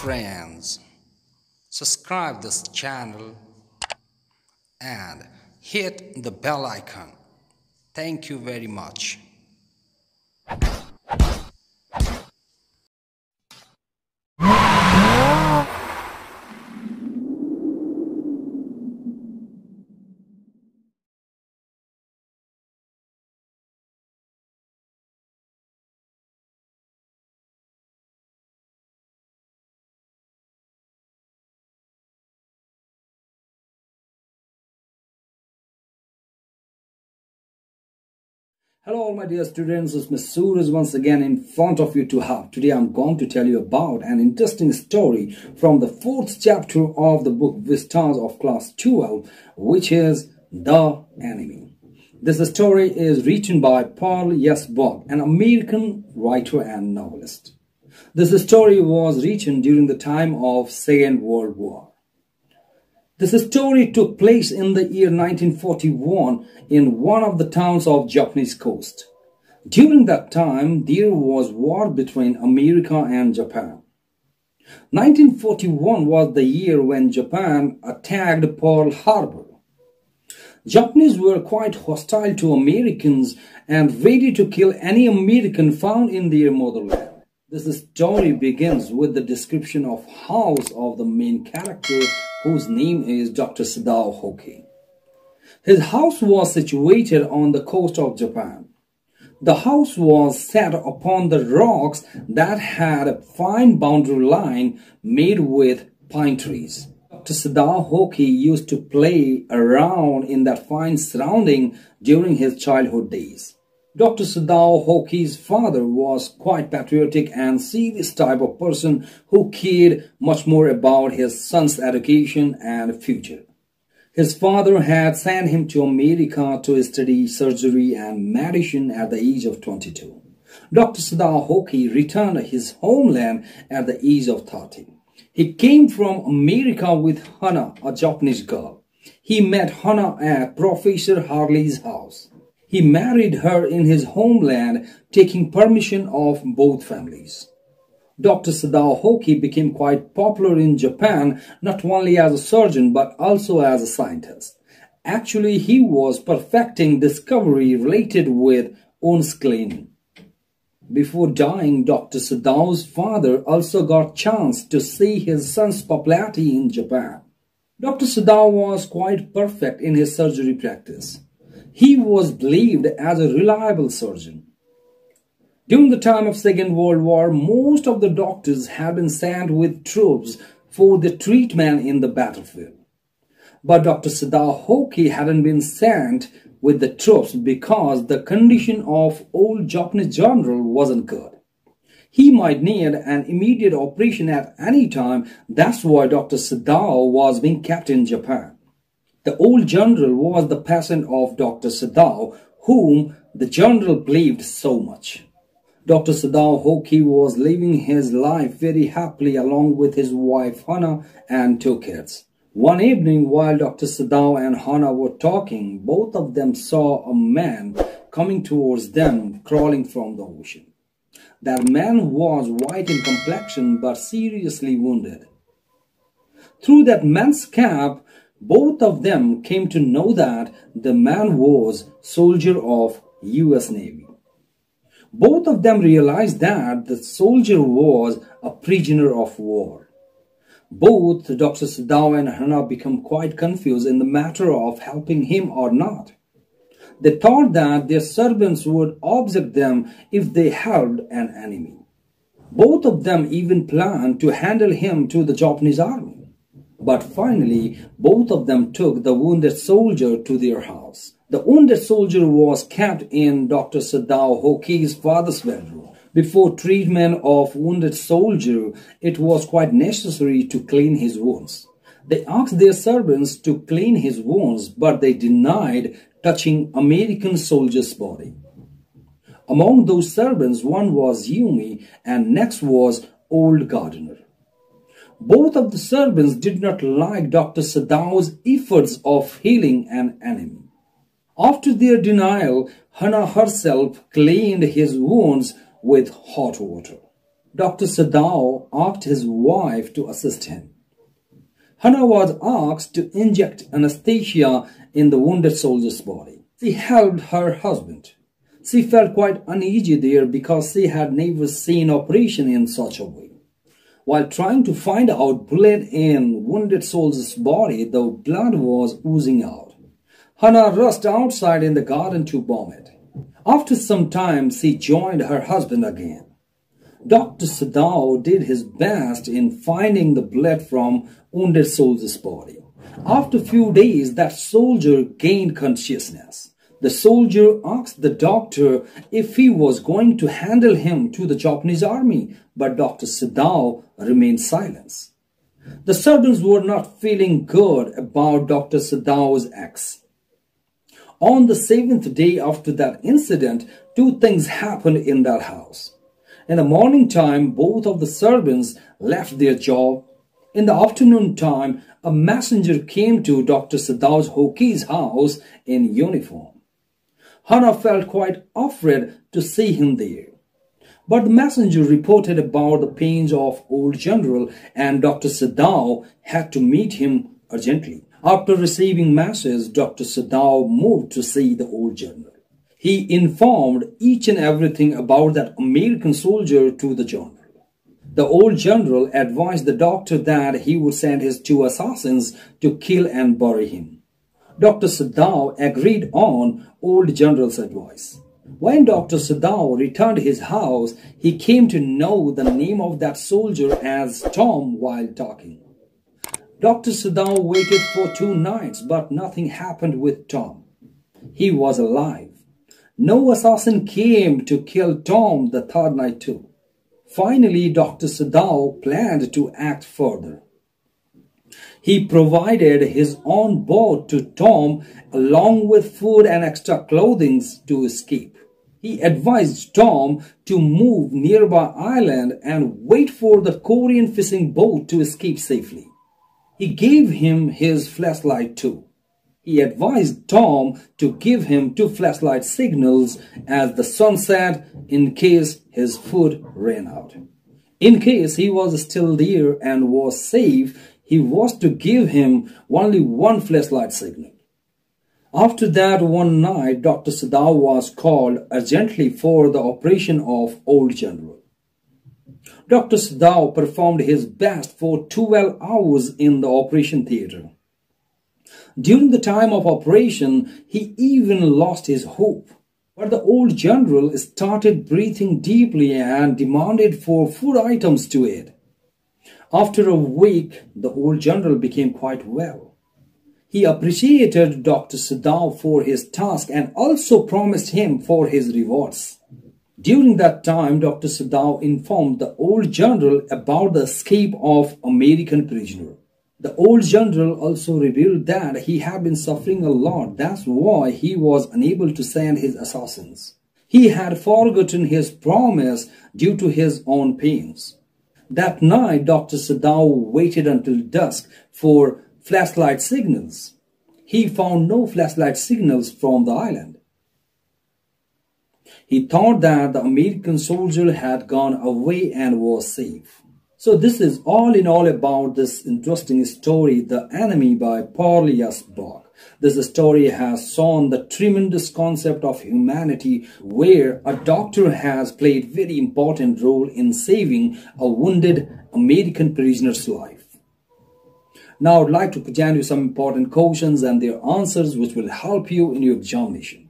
friends subscribe this channel and hit the bell icon. Thank you very much Hello all my dear students, it's Masood is once again in front of you to help. Today I'm going to tell you about an interesting story from the fourth chapter of the book Vistas of class 12 which is The Enemy. This story is written by Pearl S. Buck, an American writer and novelist. This story was written during the time of Second World War. This story took place in the year 1941 in one of the towns of Japanese coast. During that time, there was war between America and Japan. 1941 was the year when Japan attacked Pearl Harbor. Japanese were quite hostile to Americans and ready to kill any American found in their motherland. This story begins with the description of house of the main character whose name is Dr. Sadao Hoki. His house was situated on the coast of Japan. The house was set upon the rocks that had a fine boundary line made with pine trees. Dr. Sadao Hoki used to play around in that fine surrounding during his childhood days. Dr. Sadao Hoki's father was quite patriotic and serious type of person who cared much more about his son's education and future. His father had sent him to America to study surgery and medicine at the age of 22. Dr. Sadao Hoki returned to his homeland at the age of 30. He came from America with Hana, a Japanese girl. He met Hana at Professor Harley's house. He married her in his homeland, taking permission of both families. Dr. Sadao Hoki became quite popular in Japan, not only as a surgeon but also as a scientist. Actually, he was perfecting discovery related with wounds cleaning. Before dying, Dr. Sadao's father also got chance to see his son's popularity in Japan. Dr. Sadao was quite perfect in his surgery practice. He was believed as a reliable surgeon. During the time of Second World War, most of the doctors had been sent with troops for the treatment in the battlefield. But Dr. Sadao Hoki hadn't been sent with the troops because the condition of old Japanese general wasn't good. He might need an immediate operation at any time. That's why Dr. Sadao was being kept in Japan. The old general was the patient of Dr. Sadao, whom the general believed so much. Dr. Sadao Hoki was living his life very happily along with his wife Hana and two kids. One evening while Dr. Sadao and Hana were talking, both of them saw a man coming towards them crawling from the ocean. That man was white in complexion but seriously wounded. Through that man's cap, both of them came to know that the man was soldier of US Navy. Both of them realized that the soldier was a prisoner of war. Both Dr. Sadao and Hana become quite confused in the matter of helping him or not. They thought that their servants would object them if they helped an enemy. Both of them even planned to handle him to the Japanese army. But finally, both of them took the wounded soldier to their house. The wounded soldier was kept in Dr. Sadao Hoki's father's bedroom. Before treatment of wounded soldier, it was quite necessary to clean his wounds. They asked their servants to clean his wounds, but they denied touching American soldier's body. Among those servants, one was Yumi and next was Old Gardener. Both of the servants did not like Dr. Sadao's efforts of healing an enemy. After their denial, Hana herself cleaned his wounds with hot water. Dr. Sadao asked his wife to assist him. Hana was asked to inject anesthesia in the wounded soldier's body. She helped her husband. She felt quite uneasy there because she had never seen operation in such a way. While trying to find out blood in wounded soldier's body, the blood was oozing out. Hana rushed outside in the garden to bomb it. After some time, she joined her husband again. Dr. Sadao did his best in finding the blood from wounded soldier's body. After a few days, that soldier gained consciousness. The soldier asked the doctor if he was going to handle him to the Japanese army, but Dr. Sadao remained silent. The servants were not feeling good about Dr. Sadao's acts. On the seventh day after that incident, two things happened in that house. In the morning time, both of the servants left their job. In the afternoon time, a messenger came to Dr. Sadao's Hoki's house in uniform. Hana felt quite afraid to see him there. But the messenger reported about the pains of old general and Dr. Sadao had to meet him urgently. After receiving message, Dr. Sadao moved to see the old general. He informed each and everything about that American soldier to the general. The old general advised the doctor that he would send his two assassins to kill and bury him. Dr. Sadao agreed on old general's advice. When Dr. Sadao returned to his house, he came to know the name of that soldier as Tom while talking. Dr. Sadao waited for two nights, but nothing happened with Tom. He was alive. No assassin came to kill Tom the third night too. Finally, Dr. Sadao planned to act further. He provided his own boat to Tom along with food and extra clothing to escape. He advised Tom to move nearby island and wait for the Korean fishing boat to escape safely. He gave him his flashlight too. He advised Tom to give him two flashlight signals as the sun set in case his food ran out. In case he was still there and was safe, he was to give him only one flashlight signal. After that one night, Dr. Sadao was called urgently for the operation of Old General. Dr. Sadao performed his best for 12 hours in the operation theater. During the time of operation, he even lost his hope. But the old general started breathing deeply and demanded for food items to eat. After a week, the old general became quite well. He appreciated Dr. Sadao for his task and also promised him for his rewards. During that time, Dr. Sadao informed the old general about the escape of American prisoner. The old general also revealed that he had been suffering a lot. That's why he was unable to send his assassins. He had forgotten his promise due to his own pains. That night, Dr. Sadao waited until dusk for flashlight signals. He found no flashlight signals from the island. He thought that the American soldier had gone away and was safe. So this is all in all about this interesting story, The Enemy by Pearl S. Buck. This story has shown the tremendous concept of humanity where a doctor has played very important role in saving a wounded American prisoner's life. Now I'd like to present you some important questions and their answers which will help you in your examination.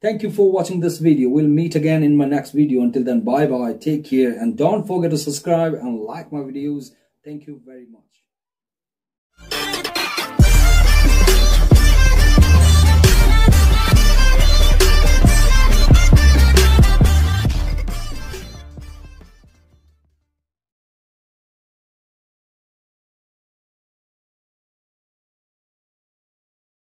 Thank you for watching this video. We'll meet again in my next video. Until then, bye-bye, take care, and don't forget to subscribe and like my videos. Thank you very much.